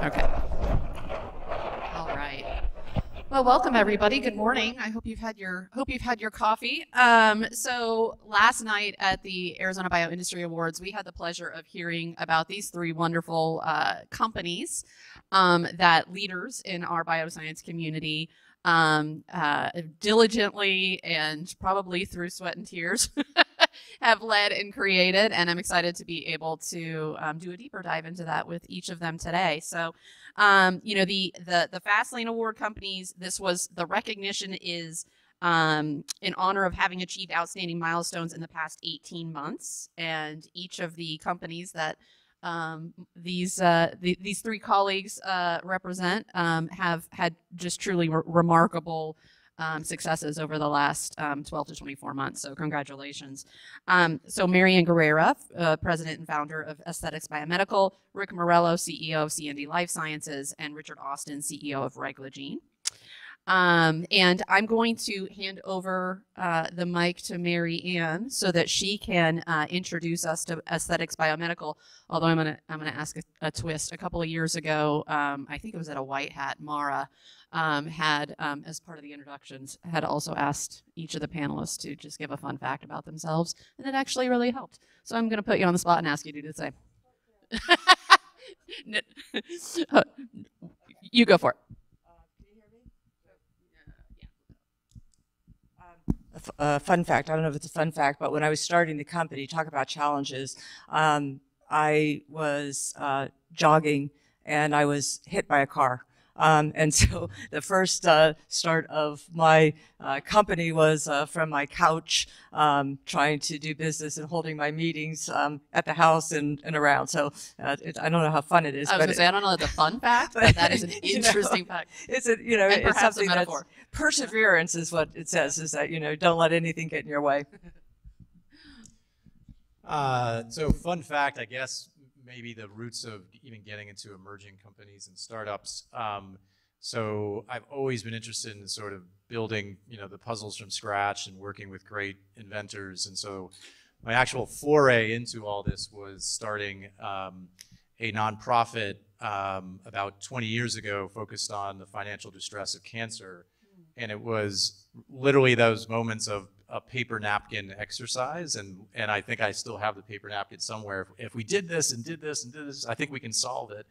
Okay. All right. Well, welcome everybody. Good morning. I hope you've had your hope you've had your coffee. Um, so last night at the Arizona Bioindustry Awards, we had the pleasure of hearing about these three wonderful uh, companies um, that leaders in our bioscience community um, uh, diligently and probably through sweat and tears have led and created. And I'm excited to be able to um, do a deeper dive into that with each of them today. So, um, you know, the the the Fastlane Award companies. This was the recognition is um, in honor of having achieved outstanding milestones in the past 18 months, and each of the companies that um, these uh, the, these three colleagues uh, represent um, have had just truly re- remarkable um, successes over the last um, 12 to 24 months. So congratulations. Um, so MaryAnn Guerra, uh, president and founder of Aesthetics Biomedical, Rick Morello, CEO of CND Life Sciences, and Richard Austin, CEO of Reglagene. Um, and I'm going to hand over uh, the mic to Mary Ann so that she can uh, introduce us to Aesthetics Biomedical. Although I'm gonna I'm gonna ask a, a twist. A couple of years ago, um, I think it was at a White Hat, Mara um, had, um, as part of the introductions, had also asked each of the panelists to just give a fun fact about themselves, and it actually really helped. So I'm gonna put you on the spot and ask you to do the same. you go for it. A fun fact. I don't know if it's a fun fact, but when I was starting the company, talk about challenges. Um, I was uh, jogging and I was hit by a car. Um, and so the first uh, start of my uh, company was uh, from my couch, um, trying to do business and holding my meetings um, at the house and, and around. So uh, it, I don't know how fun it is. I was going to say, I don't know the fun fact, but that is an interesting know, fact. It's a, you know, And it's something that's metaphor. perseverance is what it says is that, you know, don't let anything get in your way. Uh, so fun fact, I guess maybe the roots of even getting into emerging companies and startups. Um, so I've always been interested in sort of building, you know, the puzzles from scratch and working with great inventors. And so my actual foray into all this was starting um, a nonprofit um, about 20 years ago focused on the financial distress of cancer. And it was literally those moments of a paper napkin exercise. And, and I think I still have the paper napkin somewhere. If, if we did this and did this and did this, I think we can solve it.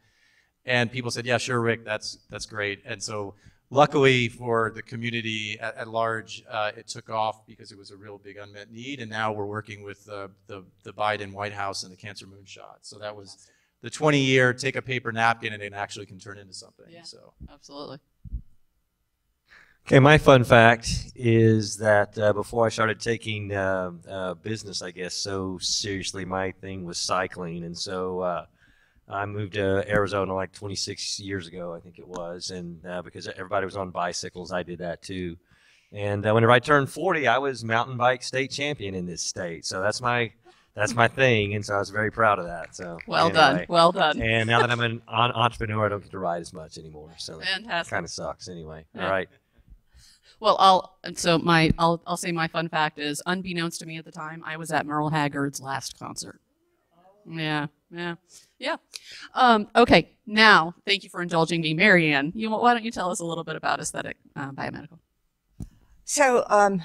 And people said, yeah, sure, Rick, that's, that's great. And so luckily for the community at, at large, uh, it took off because it was a real big unmet need. And now we're working with uh, the, the Biden White House and the Cancer Moonshot. So that was the 20 year take a paper napkin and it actually can turn into something. Yeah. So Absolutely. Okay, my fun fact is that uh, before I started taking uh, uh, business, I guess, so seriously, my thing was cycling. And so uh, I moved to Arizona like 26 years ago, I think it was. And uh, because everybody was on bicycles, I did that too. And uh, whenever I turned 40, I was mountain bike state champion in this state. So that's my that's my thing. And so I was very proud of that. So Well done. Well done. And now that I'm an entrepreneur, I don't get to ride as much anymore. So it Fantastic. kind of sucks anyway. Yeah. All right. Well, I'll so my I'll I'll say my fun fact is unbeknownst to me at the time, I was at Merle Haggard's last concert. Yeah, yeah, yeah. Um, okay, now thank you for indulging me, MaryAnn. You why don't you tell us a little bit about aesthetic uh, biomedical? So, um,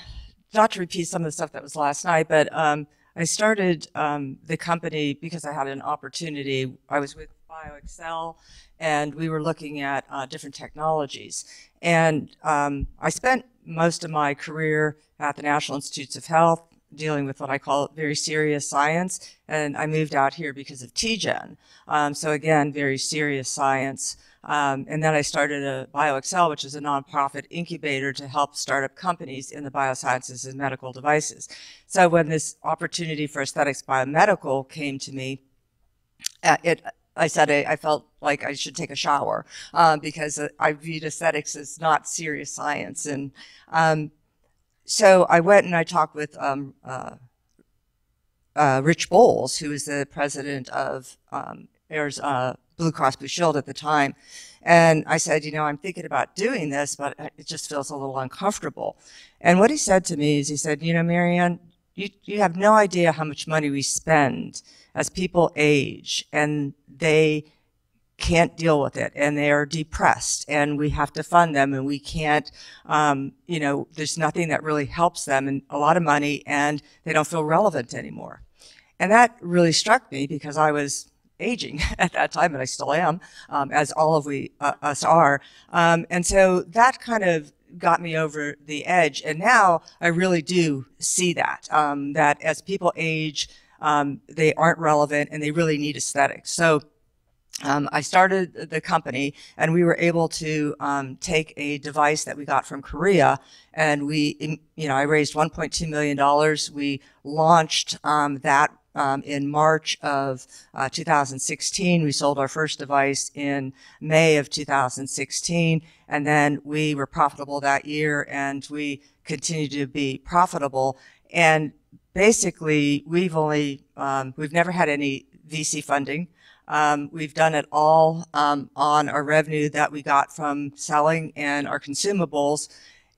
not to repeat some of the stuff that was last night, but um, I started um, the company because I had an opportunity. I was with BioAccel, and we were looking at uh, different technologies. And um, I spent most of my career at the National Institutes of Health dealing with what I call very serious science. And I moved out here because of TGen. Um, so again, very serious science. Um, and then I started a BioAccel, which is a nonprofit incubator to help startup companies in the biosciences and medical devices. So when this opportunity for aesthetics biomedical came to me, uh, it I said I, I felt like I should take a shower uh, because uh, I viewed aesthetics as not serious science. And um, so I went and I talked with um, uh, uh, Rich Boals, who was the president of um, Airs, uh, Blue Cross Blue Shield at the time. And I said, you know, I'm thinking about doing this, but it just feels a little uncomfortable. And what he said to me is, he said, you know, MaryAnn, you, you have no idea how much money we spend as people age and they can't deal with it and they are depressed and we have to fund them and we can't, um, you know, there's nothing that really helps them and a lot of money and they don't feel relevant anymore. And that really struck me because I was aging at that time, and I still am, um, as all of we uh, us are. Um, and so that kind of got me over the edge. And now I really do see that um, that as people age, um, they aren't relevant and they really need aesthetics. So. Um, I started the company, and we were able to um, take a device that we got from Korea, and we, you know, I raised 1.2 million dollars. We launched um, that um, in March of uh, 2016. We sold our first device in May of 2016, and then we were profitable that year, and we continue to be profitable. And basically, we've only um, we've never had any VC funding. Um, we've done it all um, on our revenue that we got from selling and our consumables,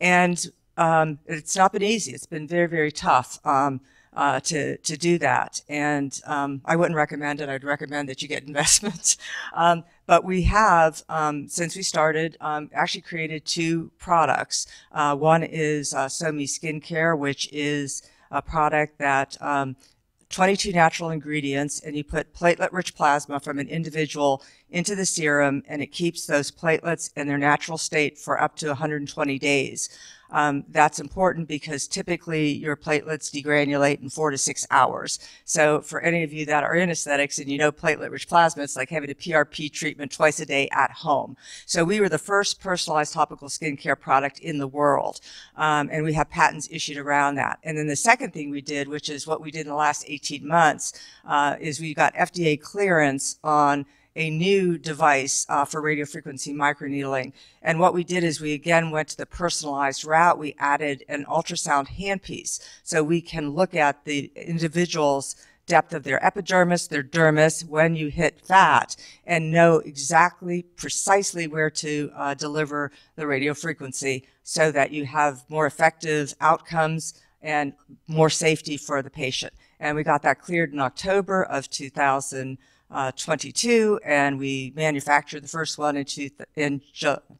and um, it's not been easy. It's been very, very tough. Um, uh, to to do that. And um, I wouldn't recommend it. I'd recommend that you get investments. um, but we have, um, since we started, um, actually created two products. Uh, one is uh, Somi Skincare, which is a product that um, 22 natural ingredients, and you put platelet-rich plasma from an individual into the serum, and it keeps those platelets in their natural state for up to 120 days. Um, that's important because typically your platelets degranulate in four to six hours. So for any of you that are in aesthetics and you know platelet-rich plasma, it's like having a PRP treatment twice a day at home. So we were the first personalized topical skincare product in the world, um, and we have patents issued around that. And then the second thing we did, which is what we did in the last 18 months, uh, is we got FDA clearance on a new device uh, for radiofrequency microneedling. And what we did is we again went to the personalized route. We added an ultrasound handpiece so we can look at the individual's depth of their epidermis, their dermis, when you hit fat, and know exactly, precisely where to uh, deliver the radiofrequency so that you have more effective outcomes and more safety for the patient. And we got that cleared in October of 2000 uh, 22, and we manufactured the first one in, two, in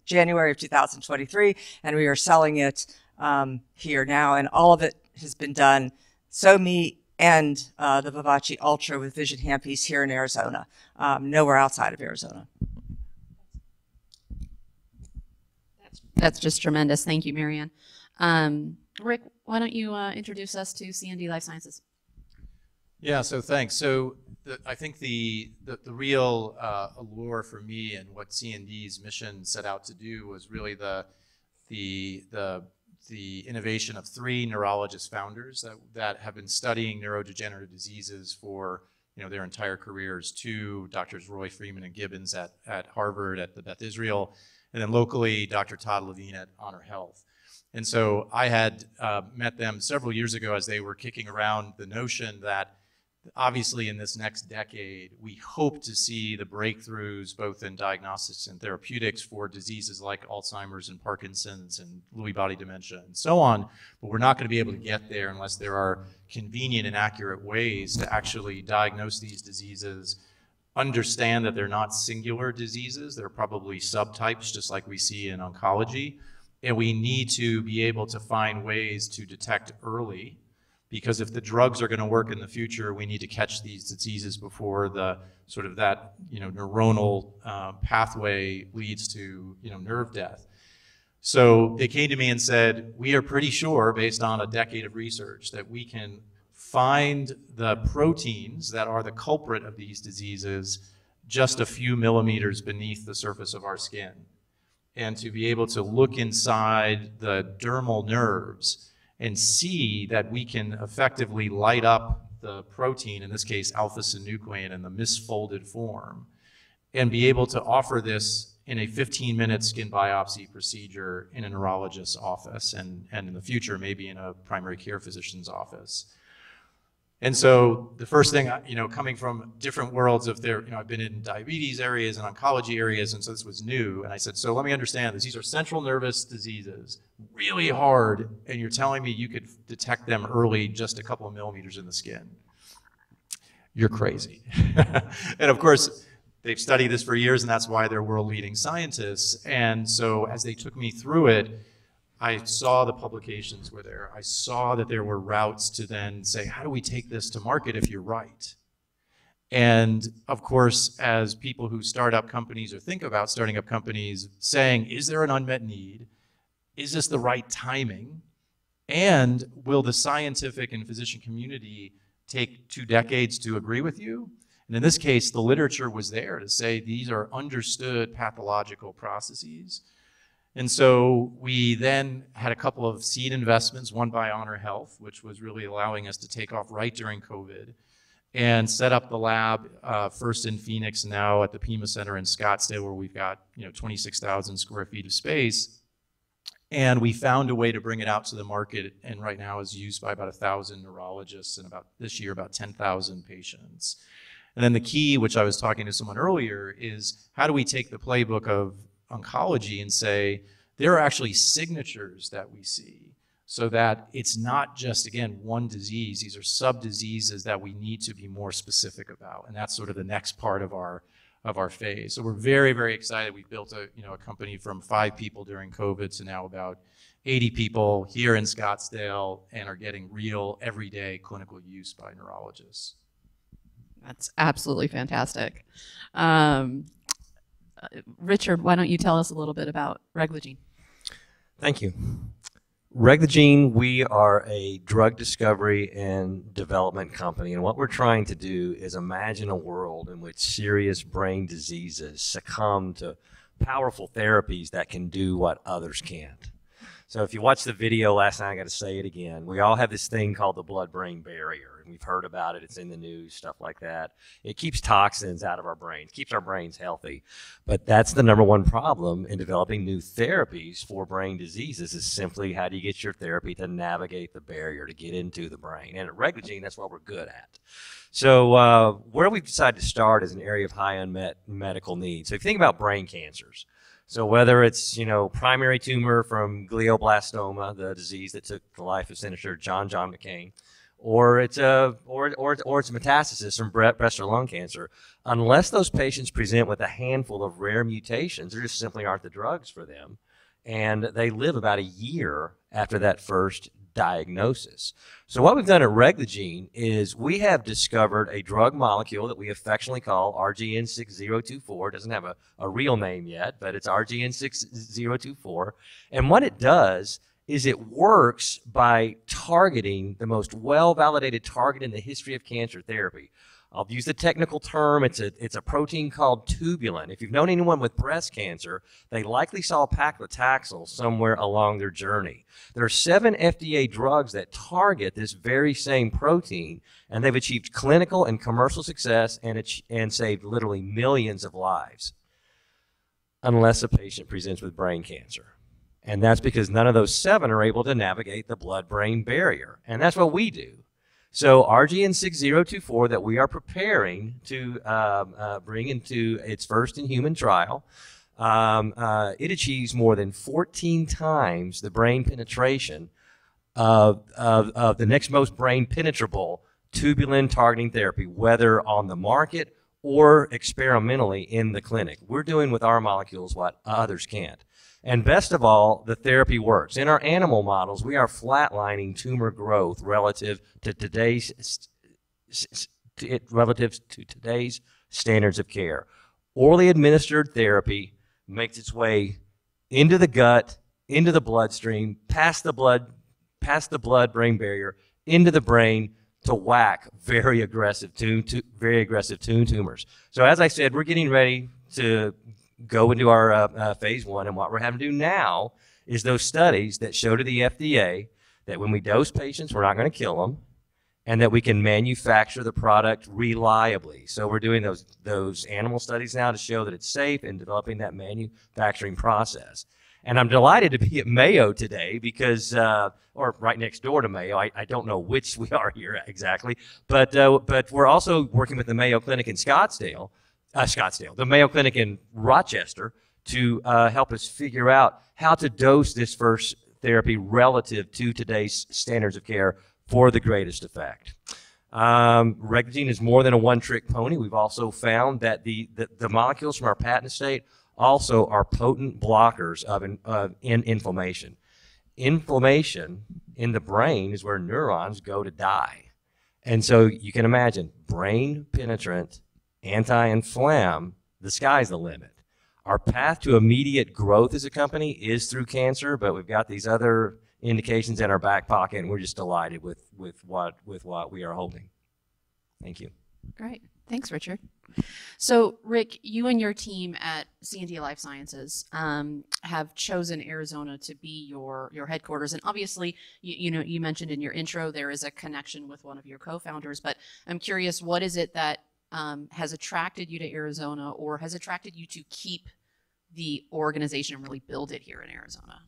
January of 2023, and we are selling it um, here now, and all of it has been done SOMI and uh, the Vivace Ultra with Vision Handpiece here in Arizona, um, nowhere outside of Arizona. That's, that's just tremendous. Thank you, MaryAnn. Um, Rick, why don't you uh, introduce us to CND Life Sciences? Yeah, so thanks. So the, I think the, the, the real uh, allure for me and what CND's mission set out to do was really the, the, the, the innovation of three neurologist founders that, that have been studying neurodegenerative diseases for you know, their entire careers. Two, Doctors Roy Freeman and Gibbons at, at Harvard at the Beth Israel, and then locally, Dr. Todd Levine at Honor Health. And so I had uh, met them several years ago as they were kicking around the notion that obviously in this next decade, we hope to see the breakthroughs both in diagnostics and therapeutics for diseases like Alzheimer's and Parkinson's and Lewy body dementia and so on. But we're not going to be able to get there unless there are convenient and accurate ways to actually diagnose these diseases, understand that they're not singular diseases, they're probably subtypes just like we see in oncology. And we need to be able to find ways to detect early because if the drugs are going to work in the future, we need to catch these diseases before the sort of that you know neuronal uh, pathway leads to you know nerve death. So they came to me and said, we are pretty sure, based on a decade of research, that we can find the proteins that are the culprit of these diseases just a few millimeters beneath the surface of our skin. And to be able to look inside the dermal nerves and see that we can effectively light up the protein, in this case alpha synuclein, in the misfolded form, and be able to offer this in a 15 minute skin biopsy procedure in a neurologist's office and, and in the future, maybe in a primary care physician's office. And so the first thing, you know, coming from different worlds of there, you know, I've been in diabetes areas and oncology areas, and so this was new. And I said, so let me understand this. These are central nervous diseases, really hard, and you're telling me you could detect them early, just a couple of millimeters in the skin. You're crazy. and of course, they've studied this for years, and that's why they're world leading scientists. And so as they took me through it, I saw the publications were there. I saw that there were routes to then say, how do we take this to market if you're right? And of course, as people who start up companies or think about starting up companies, saying, is there an unmet need? Is this the right timing? And will the scientific and physician community take two decades to agree with you? And in this case, the literature was there to say these are understood pathological processes. And so we then had a couple of seed investments, one by Honor Health, which was really allowing us to take off right during COVID, and set up the lab uh, first in Phoenix, now at the Pima Center in Scottsdale, where we've got you know 26,000 square feet of space. And we found a way to bring it out to the market, and right now is used by about a thousand neurologists and about this year about 10,000 patients. And then the key, which I was talking to someone earlier, is how do we take the playbook of oncology and say there are actually signatures that we see so that it's not just again one disease. These are sub diseases that we need to be more specific about and that's sort of the next part of our of our phase. So we're very very excited. We built a you know a company from five people during covid to now about 80 people here in scottsdale and are getting real everyday clinical use by neurologists. That's absolutely fantastic. Um, Richard, why don't you tell us a little bit about Reglagene? Thank you. Reglagene, we are a drug discovery and development company, and what we're trying to do is imagine a world in which serious brain diseases succumb to powerful therapies that can do what others can't. So if you watched the video last night, I got to say it again. We all have this thing called the blood-brain barrier, and we've heard about it. It's in the news, stuff like that. It keeps toxins out of our brains, keeps our brains healthy. But that's the number one problem in developing new therapies for brain diseases is simply how do you get your therapy to navigate the barrier to get into the brain? And at Reglagene, that's what we're good at. So uh, where we've decided to start is an area of high unmet medical need. So if you think about brain cancers, so whether it's you know primary tumor from glioblastoma, the disease that took the life of Senator John John McCain, or it's a or or or it's metastasis from breast or lung cancer, unless those patients present with a handful of rare mutations, there just simply aren't the drugs for them, and they live about a year after that first diagnosis. So what we've done at Reglagene is we have discovered a drug molecule that we affectionately call RGN6024. It doesn't have a, a real name yet, but it's RGN6024. And what it does is it works by targeting the most well-validated target in the history of cancer therapy. I'll use the technical term. It's a, it's a protein called tubulin. If you've known anyone with breast cancer, they likely saw paclitaxel somewhere along their journey. There are seven FDA drugs that target this very same protein, and they've achieved clinical and commercial success and, and saved literally millions of lives, unless a patient presents with brain cancer. And that's because none of those seven are able to navigate the blood brain barrier. And that's what we do. So RGN6024 that we are preparing to um, uh, bring into its first in human trial, um, uh, it achieves more than 14 times the brain penetration of, of, of the next most brain penetrable tubulin targeting therapy, whether on the market or experimentally in the clinic. We're doing with our molecules what others can't. And best of all, the therapy works. In our animal models, we are flatlining tumor growth relative to today's relative to today's standards of care. Orally administered therapy makes its way into the gut, into the bloodstream, past the blood, past the blood-brain barrier, into the brain to whack very aggressive tumor, very aggressive tumors. So as I said, we're getting ready to go into our uh, uh, phase one. And what we're having to do now is those studies that show to the FDA that when we dose patients, we're not going to kill them and that we can manufacture the product reliably. So we're doing those, those animal studies now to show that it's safe and developing that manufacturing process. And I'm delighted to be at Mayo today because, uh, or right next door to Mayo. I, I, don't know which we are here exactly, but uh, but we're also working with the Mayo Clinic in Scottsdale uh, Scottsdale, the Mayo Clinic in Rochester, to uh, help us figure out how to dose this first therapy relative to today's standards of care for the greatest effect. Um, is more than a one-trick pony. We've also found that the, the, the molecules from our patent estate also are potent blockers of in, uh, in inflammation. Inflammation in the brain is where neurons go to die. And so you can imagine brain penetrant, anti inflam, the sky's the limit. Our path to immediate growth as a company is through cancer, but we've got these other indications in our back pocket, and we're just delighted with, with, what, with what we are holding. Thank you. Great. Thanks, Richard. So, Rick, you and your team at CND Life Sciences um, have chosen Arizona to be your your headquarters, and obviously, you, you know, you mentioned in your intro there is a connection with one of your co-founders. But I'm curious, what is it that um, has attracted you to Arizona, or has attracted you to keep the organization and really build it here in Arizona?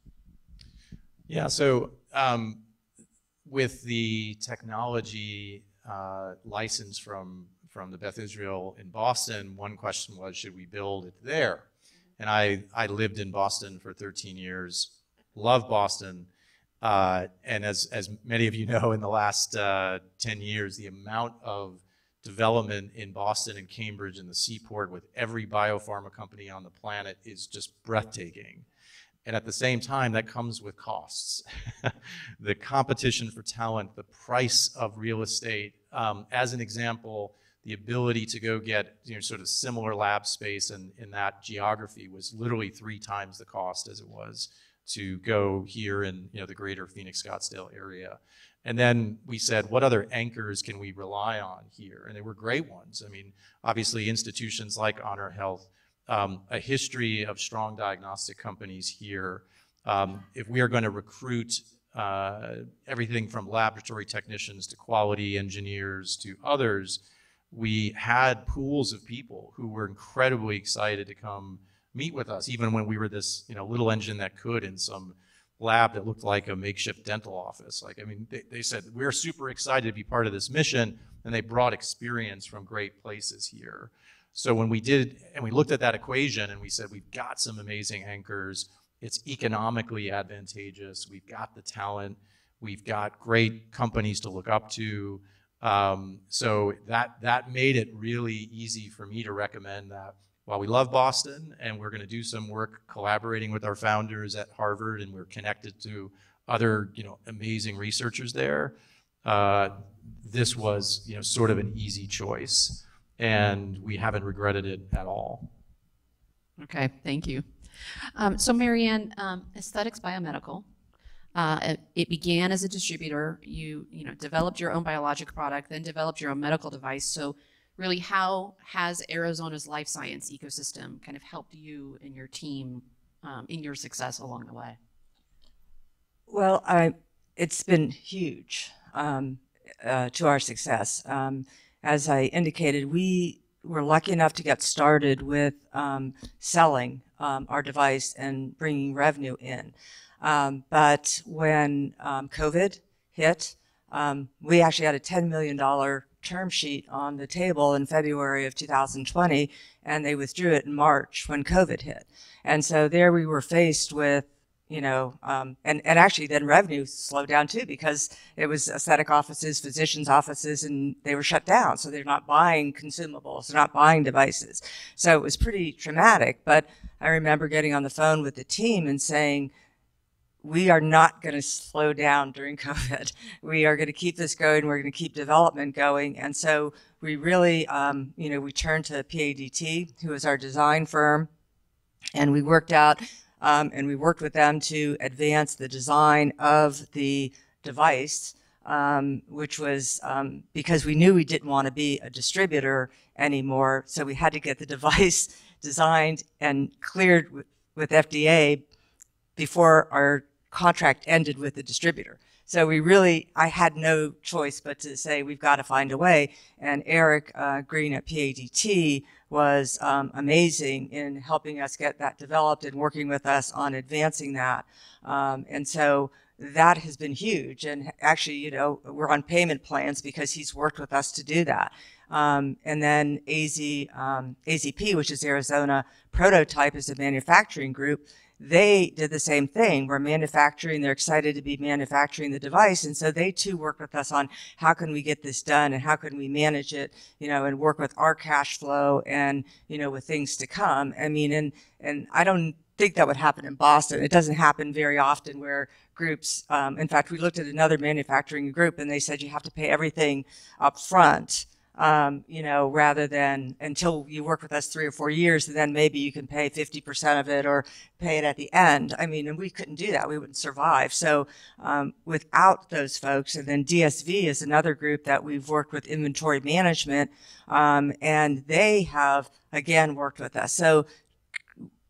Yeah, so um, with the technology uh, license from from the Beth Israel in Boston, one question was, should we build it there? And I, I lived in Boston for 13 years, love Boston. Uh, and as, as many of you know, in the last uh, 10 years, the amount of development in Boston and Cambridge and the seaport with every biopharma company on the planet is just breathtaking. And at the same time, that comes with costs. the competition for talent, the price of real estate. Um, as an example, the ability to go get you know, sort of similar lab space in, in that geography was literally three times the cost as it was to go here in you know, the greater Phoenix Scottsdale area. And then we said, what other anchors can we rely on here? And they were great ones. I mean, obviously institutions like Honor Health, um, a history of strong diagnostic companies here. Um, if we are going to recruit uh, everything from laboratory technicians to quality engineers to others, we had pools of people who were incredibly excited to come meet with us, even when we were this you know little engine that could in some lab that looked like a makeshift dental office. Like, I mean, they, they said, we're super excited to be part of this mission, and they brought experience from great places here. So when we did, and we looked at that equation and we said, we've got some amazing anchors, it's economically advantageous, we've got the talent, we've got great companies to look up to, um, so that that made it really easy for me to recommend that while we love Boston and we're going to do some work collaborating with our founders at Harvard and we're connected to other you know amazing researchers there, uh, this was you know sort of an easy choice, and we haven't regretted it at all. Okay, thank you. Um, so, MaryAnn, um, Aesthetics Biomedical uh, it, it, began as a distributor. You you know developed your own biologic product, then developed your own medical device. So really, how has Arizona's life science ecosystem kind of helped you and your team um, in your success along the way? Well, I, it's been huge um, uh, to our success. Um, as I indicated, we were lucky enough to get started with um, selling um, our device and bringing revenue in. Um, but when COVID hit, we actually had a $10 million term sheet on the table in February of 2020, and they withdrew it in March when COVID hit. And so there we were faced with, you know, um, and, and actually then revenue slowed down too because it was aesthetic offices, physicians' offices, and they were shut down. So they're not buying consumables, they're not buying devices. So it was pretty traumatic. But I remember getting on the phone with the team and saying, we are not going to slow down during COVID. We are going to keep this going. We're going to keep development going. And so we really, um, you know, we turned to PADT, who is our design firm, and we worked out um, and we worked with them to advance the design of the device, um, which was um, because we knew we didn't want to be a distributor anymore. So we had to get the device designed and cleared with, with FDA before our contract ended with the distributor. So we really, I had no choice but to say we've got to find a way. And Eric uh, Green at PADT was um, amazing in helping us get that developed and working with us on advancing that. Um, and so that has been huge. And actually, you know, we're on payment plans because he's worked with us to do that. Um, and then AZ, um, AZP, which is Arizona Prototype, is a manufacturing group they did the same thing. We're manufacturing, they're excited to be manufacturing the device. And so they too work with us on how can we get this done and how can we manage it, you know, and work with our cash flow and, you know, with things to come. I mean, and, and I don't think that would happen in Boston. It doesn't happen very often where groups, um, in fact, we looked at another manufacturing group and they said you have to pay everything up front um, you know, rather than until you work with us three or four years, and then maybe you can pay 50% of it or pay it at the end. I mean, and we couldn't do that. We wouldn't survive. So um, without those folks, and then DSV is another group that we've worked with inventory management, um, and they have, again, worked with us. So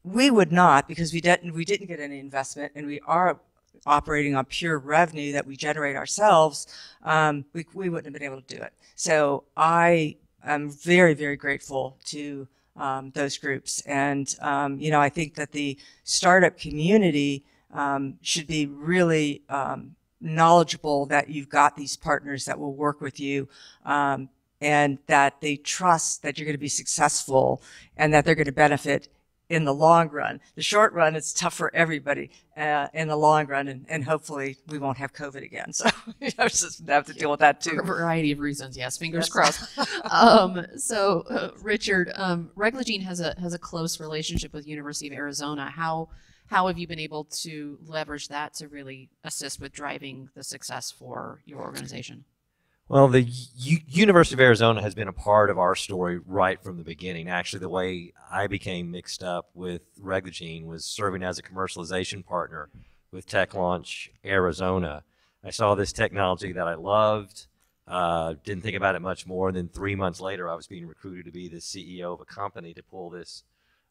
we would not because we didn't we didn't get any investment and we are operating on pure revenue that we generate ourselves, um, we, we wouldn't have been able to do it. So I am very, very grateful to um, those groups. And, um, you know, I think that the startup community um, should be really um, knowledgeable that you've got these partners that will work with you um, and that they trust that you're going to be successful and that they're going to benefit in the long run. The short run, it's tough for everybody uh, in the long run, and, and hopefully we won't have COVID again. So you know, just have to deal with that too. For a variety of reasons, yes. Fingers Yes. crossed. um, so, uh, Richard, um, Reglagene has a has a close relationship with University of Arizona. How how have you been able to leverage that to really assist with driving the success for your organization? Well, the U- University of Arizona has been a part of our story right from the beginning. Actually, the way I became mixed up with Reglagene was serving as a commercialization partner with Tech Launch Arizona. I saw this technology that I loved. Uh, didn't think about it much more. Then three months later, I was being recruited to be the CEO of a company to pull this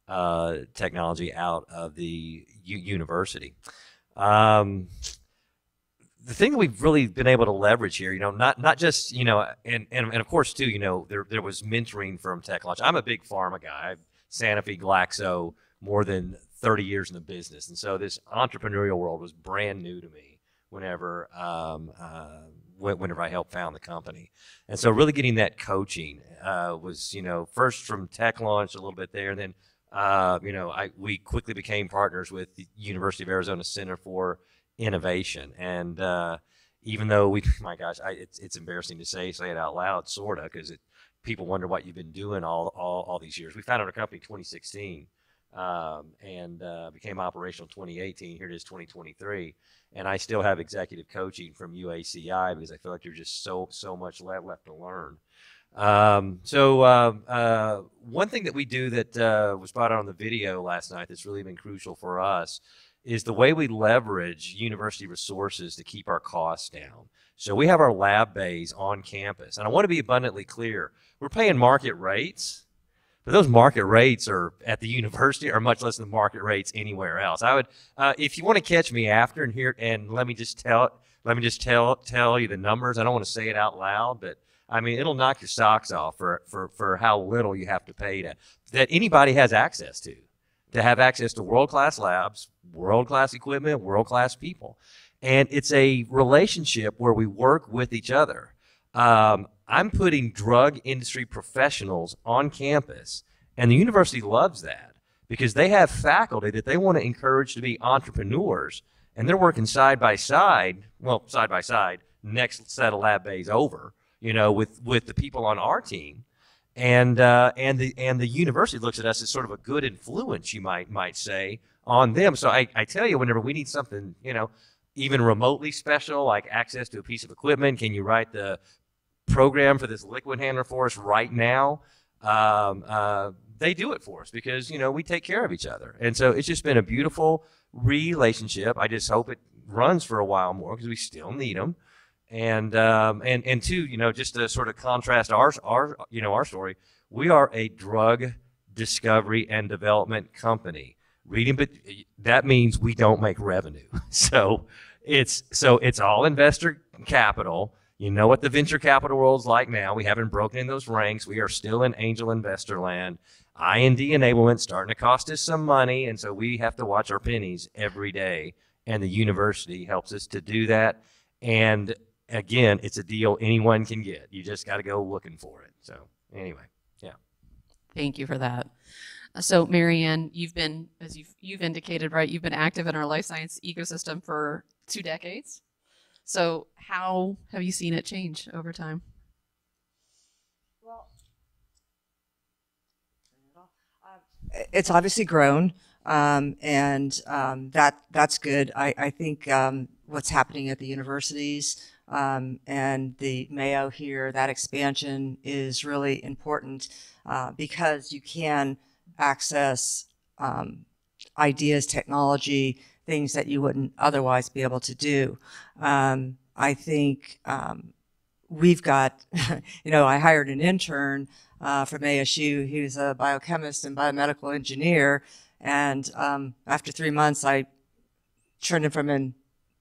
uh, technology out of the u- university. Um, the thing that we've really been able to leverage here, you know, not not just you know, and and, and of course too, you know, there there was mentoring from Tech Launch. I'm a big pharma guy. Sanofi, Glaxo, more than 30 years in the business, and so this entrepreneurial world was brand new to me. Whenever um, uh, whenever I helped found the company, and so really getting that coaching uh, was you know first from Tech Launch a little bit there, and then uh, you know I we quickly became partners with the University of Arizona Center for innovation. And uh, even though we, my gosh, I, it's, it's embarrassing to say, say it out loud, sort of, because it, people wonder what you've been doing all, all, all these years. We founded our company in 2016 um, and uh, became operational 2018. Here it is 2023. And I still have executive coaching from UACI because I feel like there's just so, so much left, left to learn. Um, so uh, uh, one thing that we do that uh, was brought out on the video last night that's really been crucial for us is the way we leverage university resources to keep our costs down. So we have our lab bays on campus, and I want to be abundantly clear: we're paying market rates, but those market rates are at the university are much less than market rates anywhere else. I would, uh, if you want to catch me after and hear, and let me just tell, let me just tell tell you the numbers. I don't want to say it out loud, but I mean it'll knock your socks off for for for how little you have to pay to that anybody has access to to have access to world class labs, world class equipment, world class people. And it's a relationship where we work with each other. Um, I'm putting drug industry professionals on campus, and the university loves that because they have faculty that they want to encourage to be entrepreneurs, and they're working side by side, well, side by side, next set of lab bays over, you know, with, with the people on our team and uh, and the and the university looks at us as sort of a good influence, you might might say, on them. So I, I tell you, whenever we need something, you know, even remotely special, like access to a piece of equipment, can you write the program for this liquid handler for us right now? Um, uh, they do it for us because you know we take care of each other, and so it's just been a beautiful relationship. I just hope it runs for a while more because we still need them and um, and and two, you know, just to sort of contrast our our you know our story, we are a drug discovery and development company. Reading, but that means we don't make revenue. So it's so it's all investor capital. You know what the venture capital world's like now. We haven't broken in those ranks. We are still in angel investor land. IND enablement starting to cost us some money, and so we have to watch our pennies every day. And the university helps us to do that. And again, it's a deal anyone can get. You just got to go looking for it. So anyway, yeah. Thank you for that. So, MaryAnn, you've been, as you've, you've indicated, right, you've been active in our life science ecosystem for two decades. So, how have you seen it change over time? Well, it's obviously grown, um, and um, that that's good. I, I think um, what's happening at the universities um, and the Mayo here, that expansion is really important uh, because you can access um, ideas, technology, things that you wouldn't otherwise be able to do. Um, I think um, we've got, you know, I hired an intern uh, from ASU. He was a biochemist and biomedical engineer. And um, after three months, I turned him from an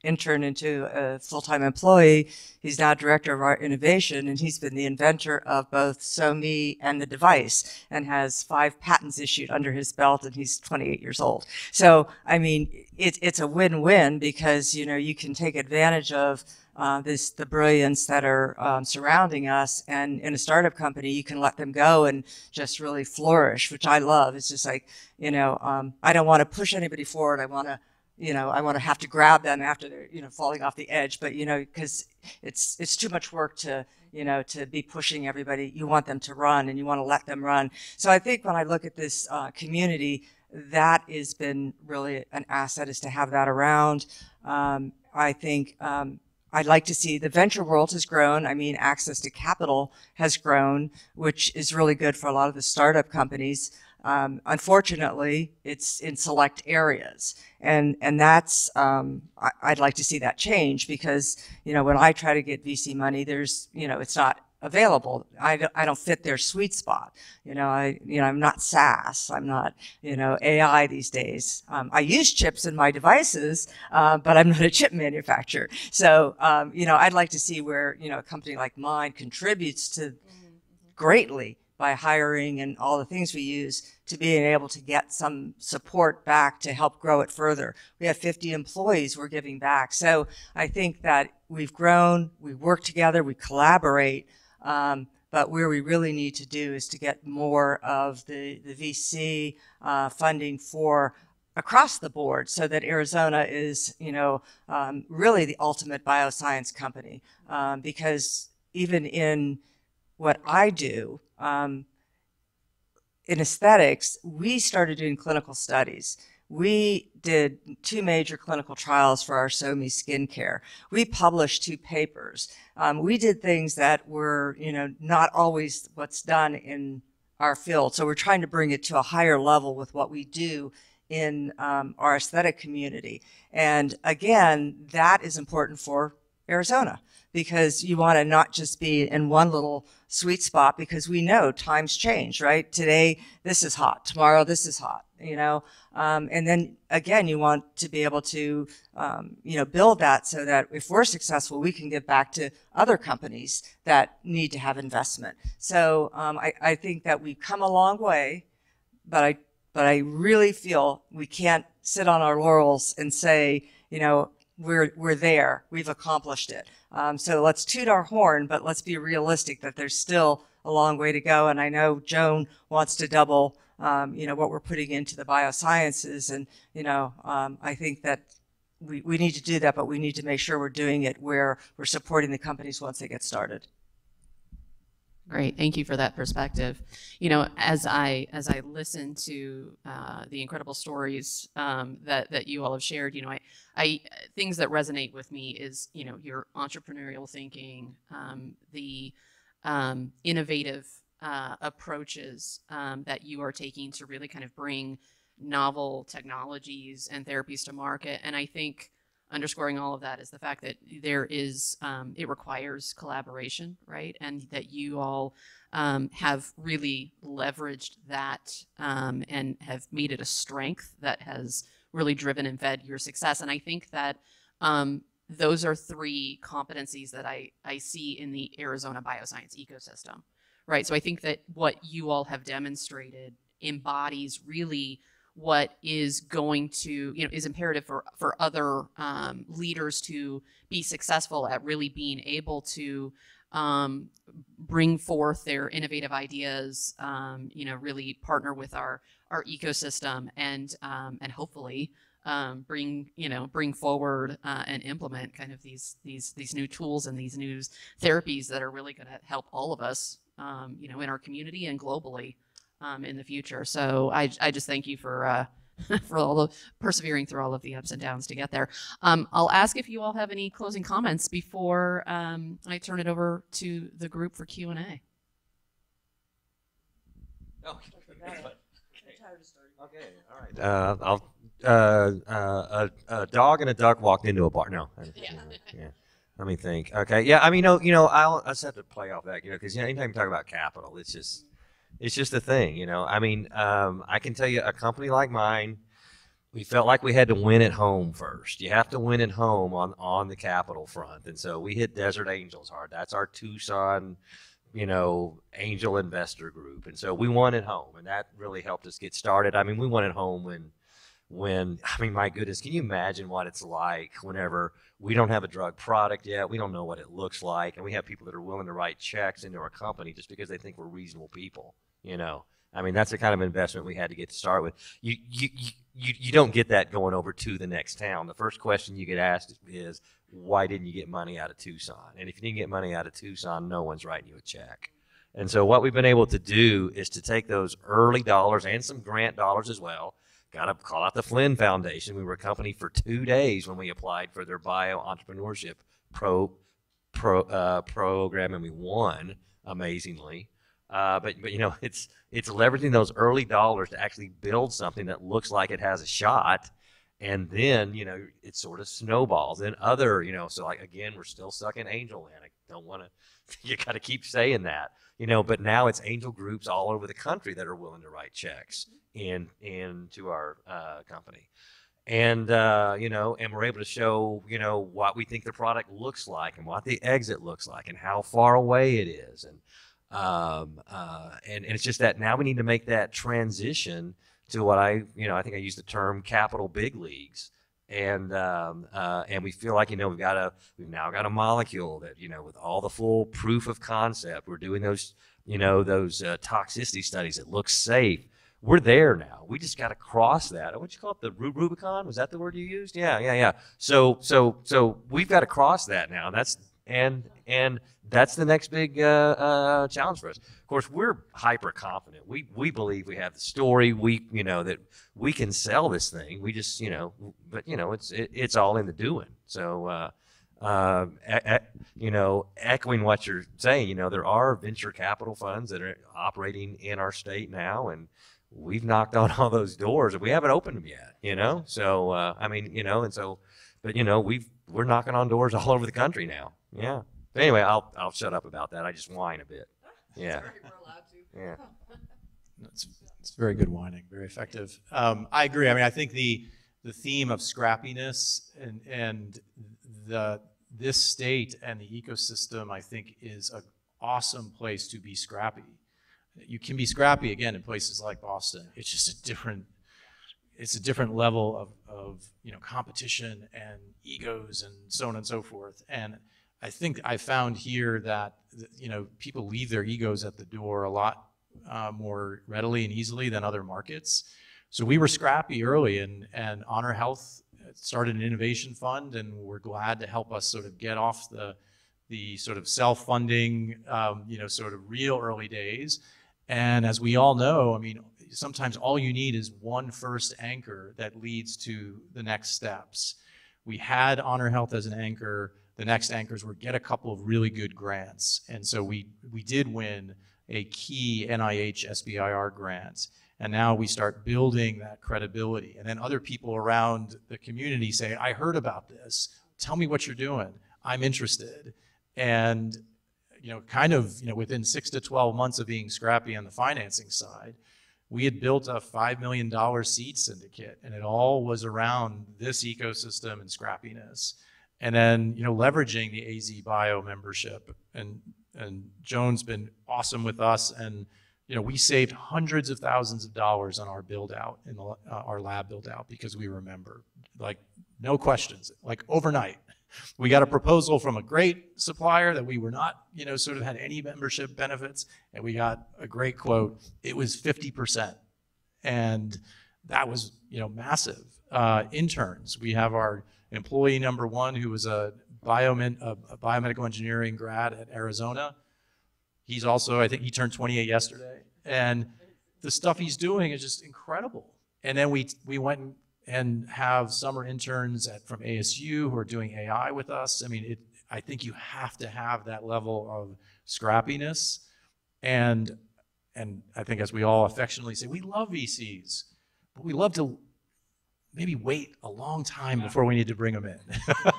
intern into a full-time employee. He's now director of our innovation, and he's been the inventor of both SOMI and the device, and has five patents issued under his belt, and he's 28 years old. So, I mean, it, it's a win-win because you know you can take advantage of uh, this the brilliance that are um, surrounding us, and in a startup company, you can let them go and just really flourish, which I love. It's just like you know, um, I don't want to push anybody forward. I want to you know, I want to have to grab them after they're, you know, falling off the edge. But you know, because it's it's too much work to, you know, to be pushing everybody. You want them to run, and you want to let them run. So I think when I look at this uh, community, that has been really an asset is to have that around. Um, I think. Um, I'd like to see the venture world has grown. I mean, access to capital has grown, which is really good for a lot of the startup companies. Um, unfortunately, it's in select areas, and and that's um, I, I'd like to see that change because you know when I try to get VC money, there's you know it's not available. I don't, I don't fit their sweet spot. You know, I you know I'm not SaaS. I'm not you know AI these days. Um, I use chips in my devices, uh, but I'm not a chip manufacturer. So um, you know I'd like to see where you know a company like mine contributes to greatly by hiring and all the things we use to being able to get some support back to help grow it further. We have 50 employees we're giving back. So I think that we've grown, we work together, we collaborate. Um, but where we really need to do is to get more of the, the VC uh, funding for across the board so that Arizona is, you know, um, really the ultimate bioscience company. Um, because even in what I do, um, in aesthetics, we started doing clinical studies. We did two major clinical trials for our SOMI skincare. We published two papers. Um, we did things that were, you know, not always what's done in our field. So we're trying to bring it to a higher level with what we do in um, our aesthetic community. And again, that is important for Arizona because you want to not just be in one little sweet spot because we know times change, right? Today, this is hot. Tomorrow, this is hot, you know? Um, and then again, you want to be able to, um, you know, build that so that if we're successful, we can give back to other companies that need to have investment. So um, I, I think that we've come a long way, but I, but I really feel we can't sit on our laurels and say, you know, we're we're there. We've accomplished it. Um, so let's toot our horn, but let's be realistic that there's still a long way to go. And I know Joan wants to double, um, you know, what we're putting into the biosciences, and you know, um, I think that we we need to do that, but we need to make sure we're doing it where we're supporting the companies once they get started. Great, thank you for that perspective. You know, as I as I listen to uh, the incredible stories um, that that you all have shared, you know, I, I things that resonate with me is you know your entrepreneurial thinking, um, the um, innovative uh, approaches um, that you are taking to really kind of bring novel technologies and therapies to market, and I think underscoring all of that is the fact that there is um, it requires collaboration right? And that you all um, have really leveraged that um, and have made it a strength that has really driven and fed your success. And i think that um, those are three competencies that I, I see in the arizona bioscience ecosystem right? So i think that what you all have demonstrated embodies really what is going to you know is imperative for for other um, leaders to be successful at really being able to um, bring forth their innovative ideas, um, you know, really partner with our our ecosystem and um, and hopefully um, bring you know bring forward uh, and implement kind of these these these new tools and these new therapies that are really going to help all of us um, you know in our community and globally um, in the future. So I I just thank you for. Uh, for all the persevering through all of the ups and downs to get there. Um, I'll ask if you all have any closing comments before um, I turn it over to the group for Q and A. Okay, all right. Uh, I'll, uh, uh, a, a dog and a duck walked into a bar. No. Yeah. yeah. Let me think. Okay. Yeah. I mean, you know, you know, I'll, I just have to play off that, you know, because you know, anytime you talk about capital, it's just, it's just a thing, you know. I mean, um, I can tell you, a company like mine, we felt like we had to win at home first. You have to win at home on on the capital front, and so we hit Desert Angels hard. That's our Tucson, you know, angel investor group, and so we won at home, and that really helped us get started. I mean, we won at home when when I mean, my goodness, can you imagine what it's like whenever we don't have a drug product yet, we don't know what it looks like, and we have people that are willing to write checks into our company just because they think we're reasonable people. You know, I mean, that's the kind of investment we had to get to start with. You you you you, don't get that going over to the next town. The first question you get asked is, why didn't you get money out of Tucson? And if you didn't get money out of Tucson, no one's writing you a check. And so what we've been able to do is to take those early dollars and some grant dollars as well. Got to call out the Flinn Foundation. We were a company for two days when we applied for their bio entrepreneurship pro, pro uh, program, and we won amazingly. Uh, but but you know it's it's leveraging those early dollars to actually build something that looks like it has a shot, and then you know it sort of snowballs. And other you know so like again we're still stuck in angel land. I don't want to. You got to keep saying that you know. But now it's angel groups all over the country that are willing to write checks in into our uh, company and uh, you know, and we're able to show you know what we think the product looks like and what the exit looks like and how far away it is, and um, uh, and, and it's just that now we need to make that transition to what I you know I think I use the term capital big leagues. And um, uh, and we feel like you know we've got a we've now got a molecule that you know with all the full proof of concept we're doing those you know those uh, toxicity studies it looks safe we're there now. We just got to cross that. What you call it? The Rubicon? Was that the word you used? Yeah, yeah, yeah. So, so, so we've got to cross that now. That's and and that's the next big uh, uh, challenge for us. Of course, we're hyper confident. We we believe we have the story. We you know that we can sell this thing. We just you know, but you know, it's it, it's all in the doing. So. Uh, uh, e- e- you know, echoing what you're saying, you know, there are venture capital funds that are operating in our state now, and we've knocked on all those doors and we haven't opened them yet, you know? So, uh, I mean, you know, and so, but you know, we've, we're knocking on doors all over the country now. Yeah. But anyway, I'll, I'll shut up about that. I just whine a bit. Yeah. Yeah. It's, it's very good whining, very effective. Um, I agree. I mean, I think the the theme of scrappiness and and the this state and the ecosystem, I think, is an awesome place to be scrappy. You can be scrappy again in places like Boston. It's just a different it's a different level of, of you know competition and egos and so on and so forth. And I think I found here that you know people leave their egos at the door a lot uh, more readily and easily than other markets. So we were scrappy early, and and Honor Health started an innovation fund, and we're glad to help us sort of get off the the sort of self-funding, um, you know, sort of real early days. And as we all know, I mean, sometimes all you need is one first anchor that leads to the next steps. We had Honor Health as an anchor. The next anchors were get a couple of really good grants, and so we we did win a key NIH SBIR grant. And now we start building that credibility. And then other people around the community say, I heard about this. Tell me what you're doing. I'm interested. And, you know, kind of, you know, within six to 12 months of being scrappy on the financing side, we had built a $5 million seed syndicate. And it all was around this ecosystem and scrappiness. And then, you know, leveraging the AZ Bio membership. And, and Joan's been awesome with us. And, you know, we saved hundreds of thousands of dollars on our build out in the, uh, our lab build out because we remember, like, no questions, like overnight. we got a proposal from a great supplier that we were not, you know, sort of had any membership benefits, and we got a great quote. It was 50%. And that was, you know, massive. Uh, interns, we have our employee number one who was a, biomed, a, a biomedical engineering grad at Arizona. He's also, I think he turned 28 yesterday. And the stuff he's doing is just incredible. And then we, we went and have summer interns at, from ASU who are doing AI with us. I mean, it, I think you have to have that level of scrappiness. And, and I think as we all affectionately say, we love VCs, but we love to maybe wait a long time before we need to bring them in.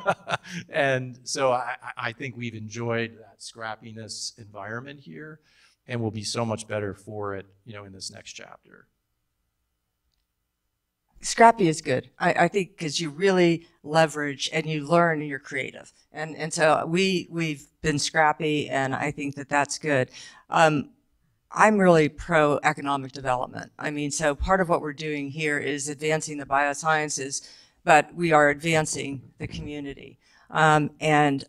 and so I, I think we've enjoyed that scrappiness environment here and we'll be so much better for it, you know, in this next chapter. Scrappy is good. I, I think because you really leverage and you learn and you're creative. And, and so we, we've been scrappy and I think that that's good. Um, I'm really pro economic development. I mean, so part of what we're doing here is advancing the biosciences, but we are advancing the community. Um, and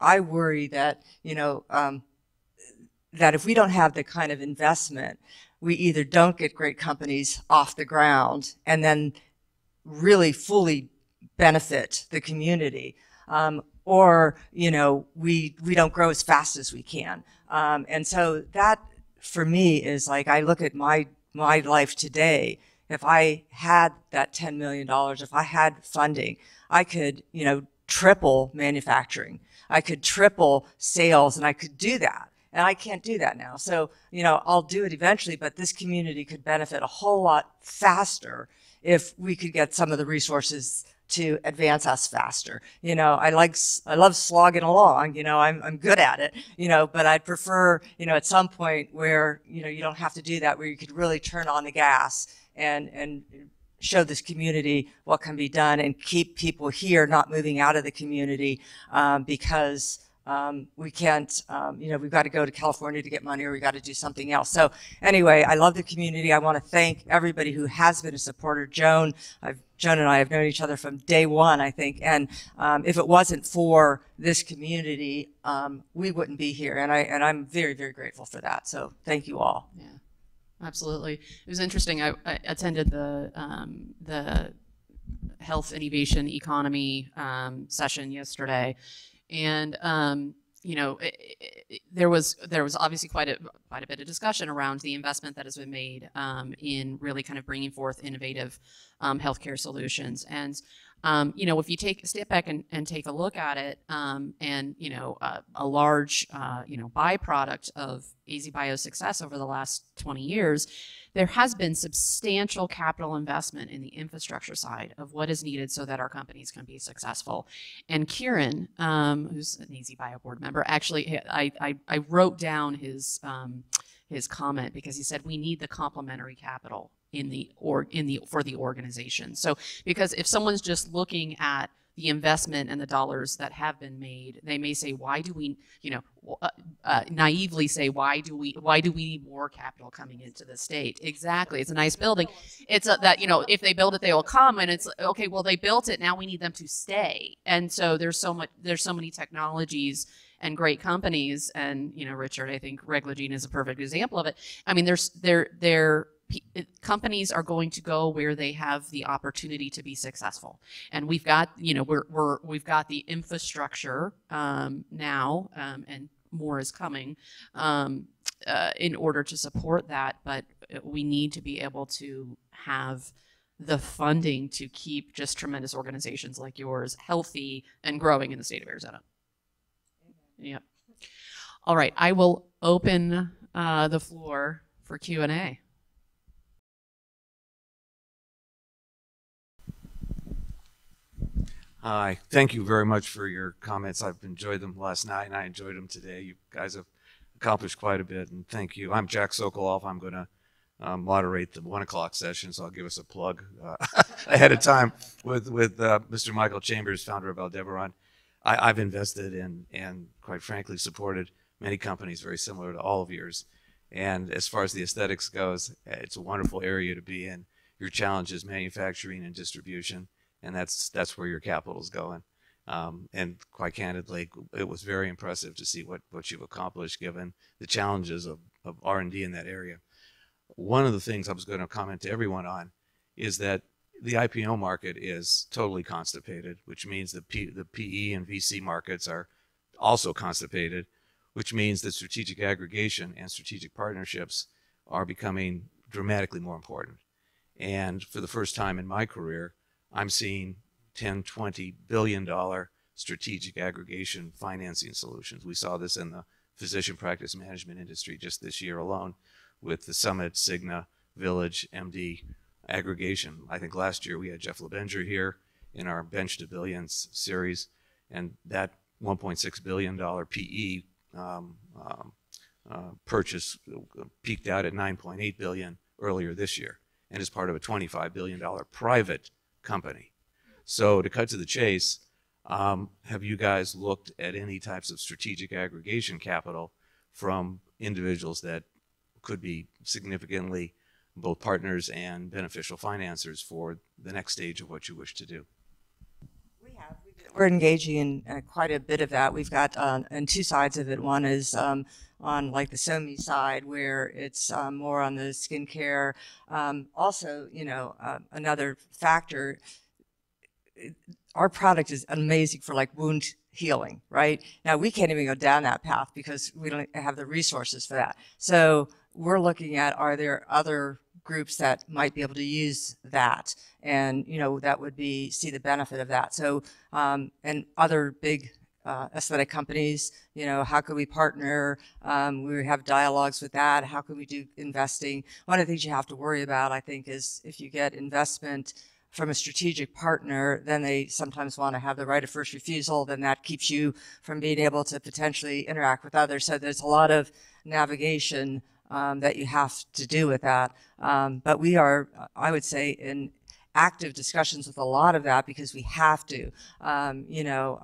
I worry that, you know, um, that if we don't have the kind of investment, we either don't get great companies off the ground and then really fully benefit the community, um, or you know we we don't grow as fast as we can. Um, and so that for me is like I look at my my life today. If I had that ten million dollars, if I had funding, I could you know triple manufacturing. I could triple sales, and I could do that. And I can't do that now. So, you know, I'll do it eventually, but this community could benefit a whole lot faster if we could get some of the resources to advance us faster. You know, I like, I love slogging along, you know, I'm, I'm good at it, you know, but I'd prefer, you know, at some point where, you know, you don't have to do that, where you could really turn on the gas and, and show this community what can be done and keep people here not moving out of the community um, because um, we can't, um, you know, we've got to go to California to get money or we've got to do something else. So anyway, I love the community. I want to thank everybody who has been a supporter. Joan, I've, Joan and I have known each other from day one, I think. And um, if it wasn't for this community, um, we wouldn't be here. And I and I'm very very grateful for that. So thank you all. Yeah, absolutely. It was interesting. I, I attended the um, the health innovation economy um, session yesterday, and um, you know, it, it, there was there was obviously quite a quite a bit of discussion around the investment that has been made um, in really kind of bringing forth innovative um, healthcare solutions. And um, you know, if you take a step back and, and take a look at it, um, and you know, uh, a large uh, you know byproduct of AZBio's success over the last 20 years there has been substantial capital investment in the infrastructure side of what is needed so that our companies can be successful. And Kieran, um, who's an AZBio board member, actually, I, I, I wrote down his um, his comment because he said we need the complementary capital in the or in the for the organization. So because if someone's just looking at the investment and the dollars that have been made, they may say, why do we, you know, uh, uh, naively say, why do we, why do we need more capital coming into the state? Exactly. It's a nice building. It's a, that, you know, if they build it, they will come and it's okay. Well, they built it. Now we need them to stay. And so there's so much, there's so many technologies and great companies. And, you know, Richard, I think Reglagene is a perfect example of it. I mean, there's, they're, they're, companies are going to go where they have the opportunity to be successful. And we've got you know we're, we're we've got the infrastructure um, now um, and more is coming um, uh, in order to support that. But we need to be able to have the funding to keep just tremendous organizations like yours healthy and growing in the state of arizona. Yeah all right. I will open uh, the floor for q&a Thank you very much for your comments. I've enjoyed them last night and I enjoyed them today. You guys have accomplished quite a bit and thank you. I'm Jack Sokoloff. I'm going to um, moderate the one o'clock session, so I'll give us a plug uh, ahead of time with, with uh, Mr. Michael Chambers, founder of Aldevron. I, I've invested in and quite frankly supported many companies very similar to all of yours. And as far as the aesthetics goes, it's a wonderful area to be in. Your challenge is manufacturing and distribution and that's that's where your capital is going. Um, and quite candidly, it was very impressive to see what, what you've accomplished given the challenges of, of R&D in that area. One of the things I was going to comment to everyone on is that the IPO market is totally constipated, which means the, P, the PE and VC markets are also constipated, which means that strategic aggregation and strategic partnerships are becoming dramatically more important. And for the first time in my career, I'm seeing 10, 20 billion dollar strategic aggregation financing solutions. We saw this in the physician practice management industry just this year alone with the Summit, Cigna, Village, MD aggregation. I think last year we had Jeff LaBenger here in our Bench to Billions series, and that 1.6 billion dollar PE um, um, uh, purchase peaked out at 9.8 billion earlier this year, and is part of a 25 billion dollar private company. So to cut to the chase, um, have you guys looked at any types of strategic aggregation capital from individuals that could be significantly both partners and beneficial financiers for the next stage of what you wish to do? We have. We're engaging in uh, quite a bit of that. We've got uh, and two sides of it. One is um, on like the SOMI side, where it's um, more on the skincare. Um, also, you know, uh, another factor. Our product is amazing for like wound healing, right? Now we can't even go down that path because we don't have the resources for that. So we're looking at are there other groups that might be able to use that and you know that would be see the benefit of that so um, and other big uh, aesthetic companies you know how could we partner um, we have dialogues with that how can we do investing one of the things you have to worry about i think is if you get investment from a strategic partner, then they sometimes want to have the right of first refusal. Then that keeps you from being able to potentially interact with others. So there's a lot of navigation um, that you have to do with that. Um, but we are, I would say, in active discussions with a lot of that because we have to. Um, you know,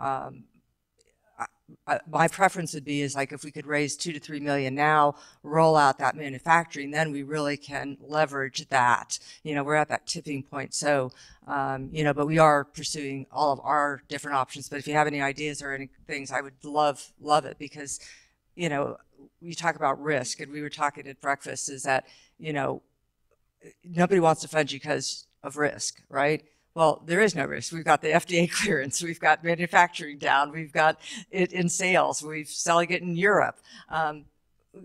I, my preference would be is like if we could raise two to three million now, roll out that manufacturing, then we really can leverage that. You know, we're at that tipping point. So, um, you know, but we are pursuing all of our different options. But if you have any ideas or any things, I would love love it because, you know, you talk about risk, and we were talking at breakfast, is that, you know, nobody wants to fund you because of risk, right? Well, there is no risk. We've got the FDA clearance. We've got manufacturing down. We've got it in sales. We've selling it in Europe. Um,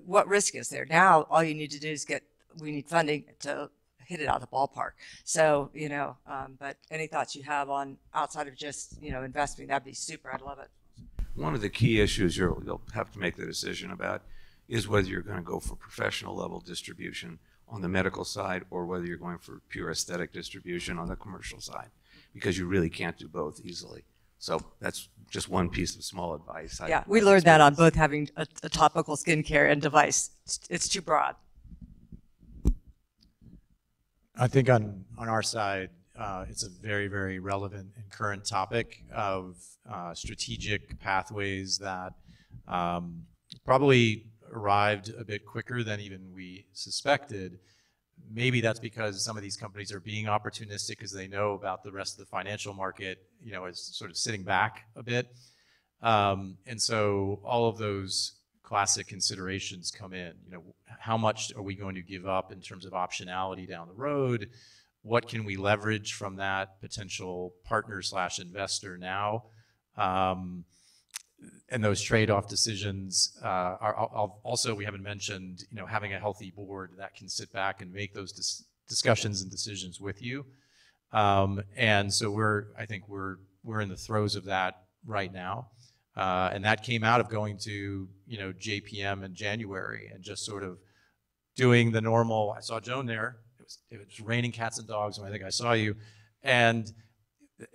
what risk is there? Now, all you need to do is get, we need funding to hit it out of the ballpark. So, you know, um, but any thoughts you have on outside of just, you know, investing, that'd be super. I'd love it. One of the key issues you'll have to make the decision about is whether you're going to go for professional level distribution on the medical side or whether you're going for pure aesthetic distribution on the commercial side because you really can't do both easily. So that's just one piece of small advice. I- Yeah, we learned that on both having a, a topical skincare and device. It's, it's too broad. I think on, on our side, uh, it's a very, very relevant and current topic of uh, strategic pathways that um, probably arrived a bit quicker than even we suspected. Maybe that's because some of these companies are being opportunistic because they know about the rest of the financial market, you know, is sort of sitting back a bit. Um, and so all of those classic considerations come in. You know, how much are we going to give up in terms of optionality down the road? What can we leverage from that potential partner slash investor now? Um, and those trade-off decisions uh, are also we haven't mentioned you know having a healthy board that can sit back and make those dis discussions and decisions with you. Um, and so we're i think we're we're in the throes of that right now. Uh, and that came out of going to you know jpm in january and just sort of doing the normal i saw joan there. It was, it was raining cats and dogs and i think i saw you. And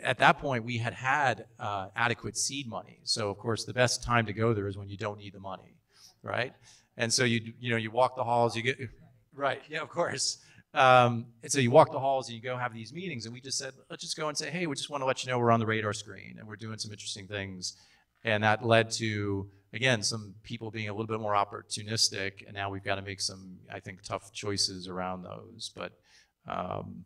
at that point, we had had uh, adequate seed money. So of course, the best time to go there is when you don't need the money, right? And so you you know you walk the halls, you get right, yeah, of course. Um, and so you walk the halls and you go have these meetings, and we just said, let's just go and say, hey, we just want to let you know we're on the radar screen and we're doing some interesting things, and that led to again some people being a little bit more opportunistic, and now we've got to make some I think tough choices around those, but. Um,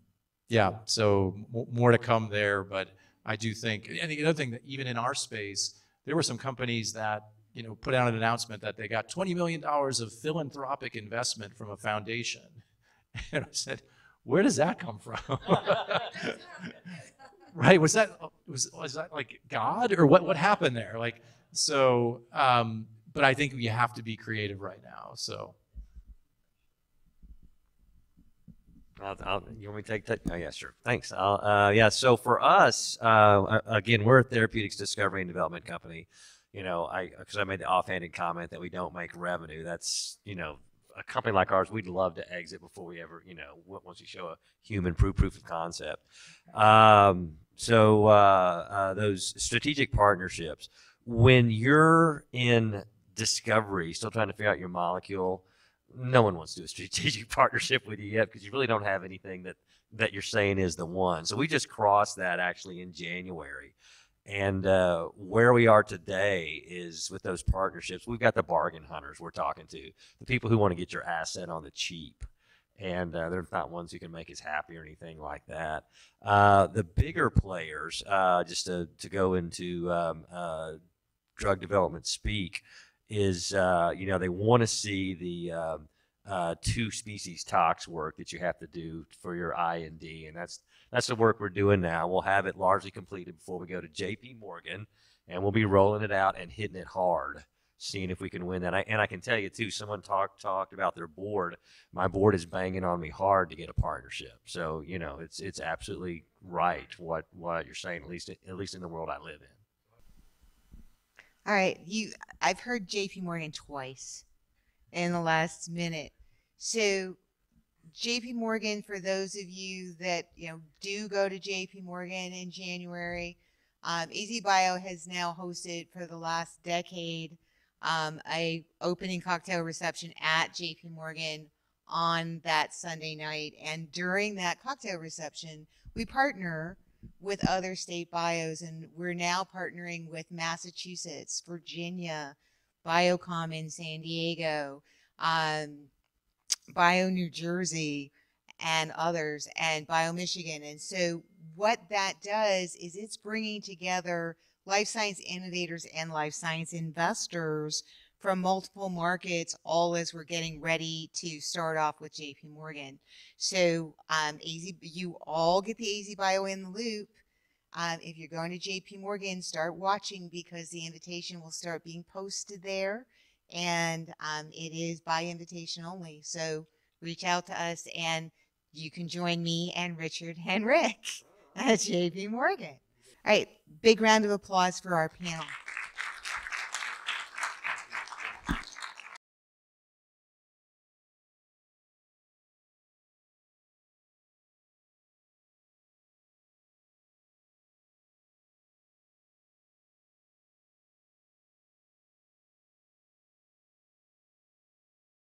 yeah, so more to come there, but I do think, and the other thing that even in our space, there were some companies that you know put out an announcement that they got 20 million dollars of philanthropic investment from a foundation, and I said, where does that come from? right? Was that was was that like God or what? What happened there? Like so. Um, but I think you have to be creative right now. So. I'll, I'll, you want me to take that? Oh, yeah, sure. Thanks. Uh, yeah. So for us, uh, again, we're a therapeutics discovery and development company. You know, I because I made the offhanded comment that we don't make revenue. That's you know, a company like ours, we'd love to exit before we ever, you know, once we show a human proof proof of concept. Um, so uh, uh, those strategic partnerships, when you're in discovery, still trying to figure out your molecule no one wants to do a strategic partnership with you yet because you really don't have anything that that you're saying is the one. So we just crossed that actually in January. And uh, where we are today is with those partnerships, we've got the bargain hunters we're talking to, the people who want to get your asset on the cheap. And uh, they're not ones who can make us happy or anything like that. Uh, the bigger players, uh, just to, to go into um, uh, drug development speak, is uh, you know they want to see the um, uh, two species tox work that you have to do for your IND, and that's that's the work we're doing now. We'll have it largely completed before we go to J.P. Morgan, and we'll be rolling it out and hitting it hard, seeing if we can win that. I, and I can tell you too, someone talked talked about their board. My board is banging on me hard to get a partnership. So you know it's it's absolutely right what what you're saying, at least at least in the world I live in. All right, you. I've heard J.P. Morgan twice in the last minute. So, J.P. Morgan, for those of you that you know do go to J.P. Morgan in January, um, AZBio has now hosted for the last decade um, a opening cocktail reception at J.P. Morgan on that Sunday night, and during that cocktail reception, we partner with other state bios, and we're now partnering with Massachusetts, Virginia, Biocom in San Diego, um, Bio New Jersey, and others, and Bio Michigan. And so, what that does is it's bringing together life science innovators and life science investors from multiple markets, all as we're getting ready to start off with JP Morgan. So um, AZ, you all get the AZ Bio in the loop. Um, if you're going to JP Morgan, start watching because the invitation will start being posted there. And um, it is by invitation only. So reach out to us and you can join me and Richard and Rick at JP Morgan. All right, big round of applause for our panel.